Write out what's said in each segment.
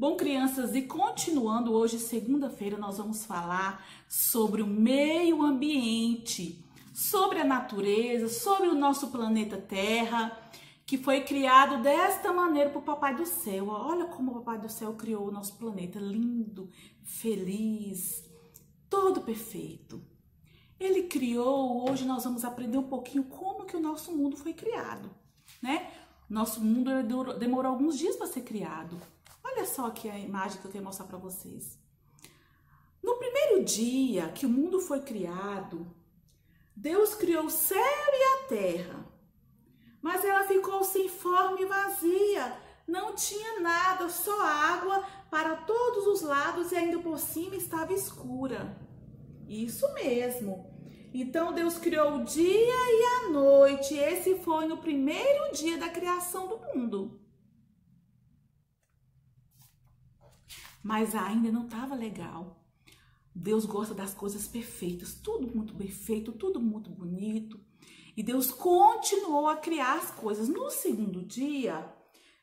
Bom, crianças, e continuando hoje, segunda-feira, nós vamos falar sobre o meio ambiente, sobre a natureza, sobre o nosso planeta Terra, que foi criado desta maneira por Papai do Céu. Olha como o Papai do Céu criou o nosso planeta, lindo, feliz, todo perfeito. Ele criou, hoje nós vamos aprender um pouquinho como que o nosso mundo foi criado, né? Nosso mundo demorou alguns dias para ser criado. Olha só aqui a imagem que eu quero mostrar para vocês. No primeiro dia que o mundo foi criado, Deus criou o céu e a terra. Mas ela ficou sem forma e vazia. Não tinha nada, só água para todos os lados e ainda por cima estava escura. Isso mesmo. Então Deus criou o dia e a noite. Esse foi no primeiro dia da criação do mundo. Mas ainda não estava legal. Deus gosta das coisas perfeitas, tudo muito bem feito, tudo muito bonito. E Deus continuou a criar as coisas. No segundo dia,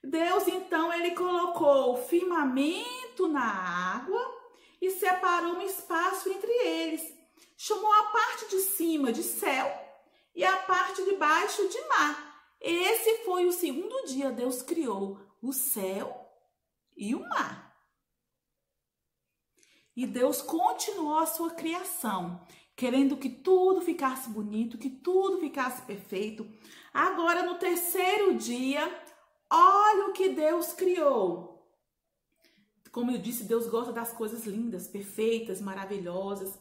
Deus então ele colocou o firmamento na água e separou um espaço entre eles. Chamou a parte de cima de céu e a parte de baixo de mar. Esse foi o segundo dia. Deus criou o céu e o mar. E Deus continuou a sua criação, querendo que tudo ficasse bonito, que tudo ficasse perfeito. Agora, no terceiro dia, olha o que Deus criou. Como eu disse, Deus gosta das coisas lindas, perfeitas, maravilhosas.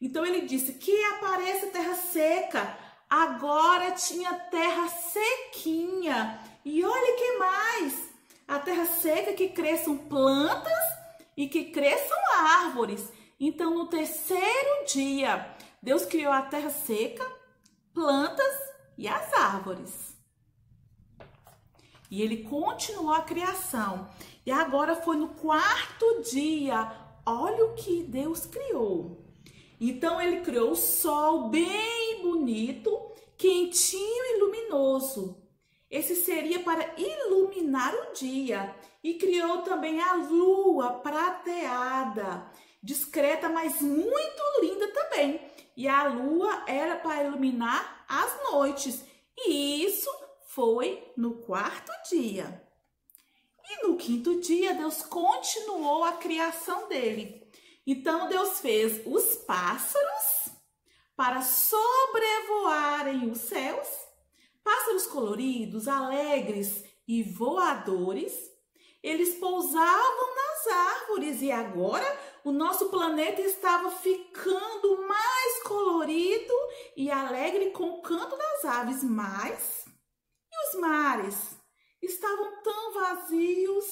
Então ele disse que apareça terra seca. Agora tinha terra sequinha. E olha que mais! A terra seca que cresçam plantas e que cresçam árvores. Então, no terceiro dia, Deus criou a terra seca, plantas e as árvores. E ele continuou a criação. E agora foi no quarto dia. Olha o que Deus criou. Então ele criou o sol bem bonito, quentinho e luminoso. Esse seria para iluminar o dia. E criou também a lua prateada, discreta, mas muito linda também. E a lua era para iluminar as noites. E isso foi no quarto dia. E no quinto dia, Deus continuou a criação dele. Então, Deus fez os pássaros para sobrevoarem os céus Pássaros coloridos, alegres e voadores, eles pousavam nas árvores e agora o nosso planeta estava ficando mais colorido e alegre com o canto das aves, mas e os mares estavam tão vazios.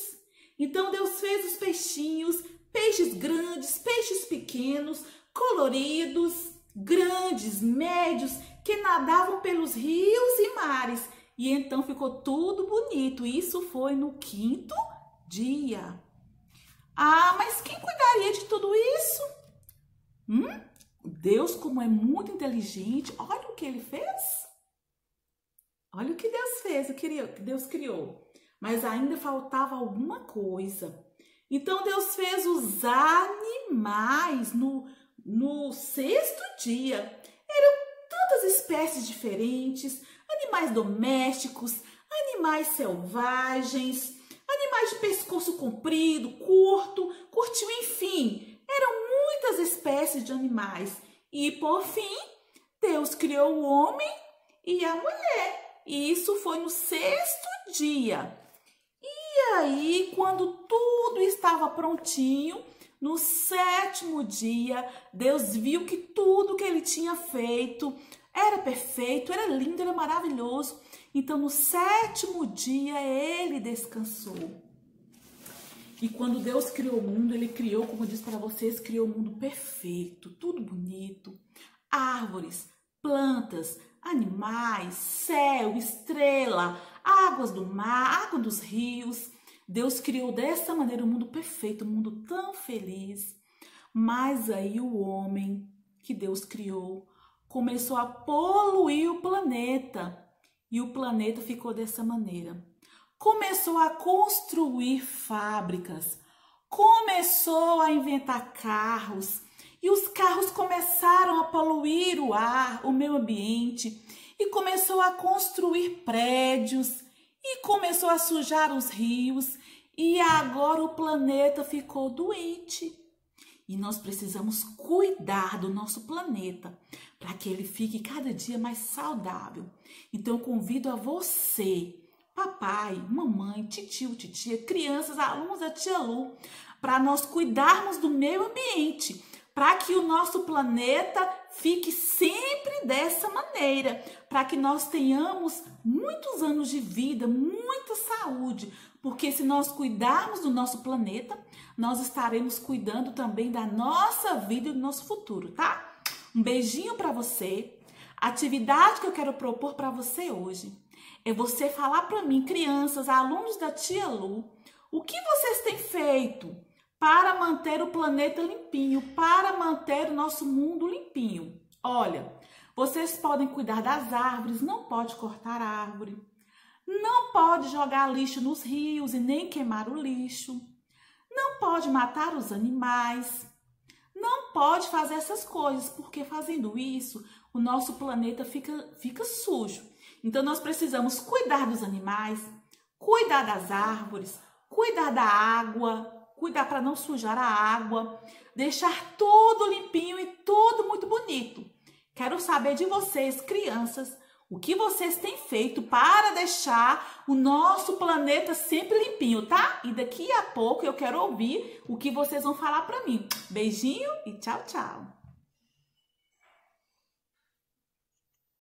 Então Deus fez os peixinhos, peixes grandes, peixes pequenos, coloridos, grandes, médios que nadavam pelos rios e mares. E então ficou tudo bonito. Isso foi no quinto dia. Ah, mas quem cuidaria de tudo isso? Hum? Deus, como é muito inteligente, olha o que ele fez. Olha o que Deus fez, o que Deus criou. Mas ainda faltava alguma coisa. Então Deus fez os animais no, no sexto dia. Espécies diferentes, animais domésticos, animais selvagens, animais de pescoço comprido, curto, curtinho, enfim, eram muitas espécies de animais. E por fim, Deus criou o homem e a mulher. E isso foi no sexto dia. E aí, quando tudo estava prontinho, no sétimo dia, Deus viu que tudo que ele tinha feito era perfeito, era lindo, era maravilhoso. Então, no sétimo dia, ele descansou. E quando Deus criou o mundo, ele criou, como eu disse para vocês, criou o mundo perfeito, tudo bonito. Árvores, plantas, animais, céu, estrela, águas do mar, água dos rios. Deus criou dessa maneira o um mundo perfeito, um mundo tão feliz. Mas aí o homem que Deus criou começou a poluir o planeta. E o planeta ficou dessa maneira. Começou a construir fábricas, começou a inventar carros. E os carros começaram a poluir o ar, o meio ambiente. E começou a construir prédios. E começou a sujar os rios. E agora o planeta ficou doente. E nós precisamos cuidar do nosso planeta para que ele fique cada dia mais saudável. Então eu convido a você, papai, mamãe, titio, titia, crianças, alunos da Tia Lu, para nós cuidarmos do meio ambiente, para que o nosso planeta fique sempre dessa maneira, para que nós tenhamos muitos anos de vida, muita saúde, porque se nós cuidarmos do nosso planeta, nós estaremos cuidando também da nossa vida e do nosso futuro, tá? Um beijinho para você. A atividade que eu quero propor para você hoje é você falar para mim, crianças, alunos da Tia Lu, o que vocês têm feito para manter o planeta limpinho, para manter o nosso mundo limpinho. Olha, vocês podem cuidar das árvores, não pode cortar árvore. Não pode jogar lixo nos rios e nem queimar o lixo. Não pode matar os animais. Não pode fazer essas coisas, porque fazendo isso, o nosso planeta fica, fica sujo. Então, nós precisamos cuidar dos animais, cuidar das árvores, cuidar da água, cuidar para não sujar a água, deixar tudo limpinho e tudo muito bonito. Quero saber de vocês, crianças, o que vocês têm feito para deixar o nosso planeta sempre limpinho, tá? E daqui a pouco eu quero ouvir o que vocês vão falar para mim. Beijinho e tchau, tchau.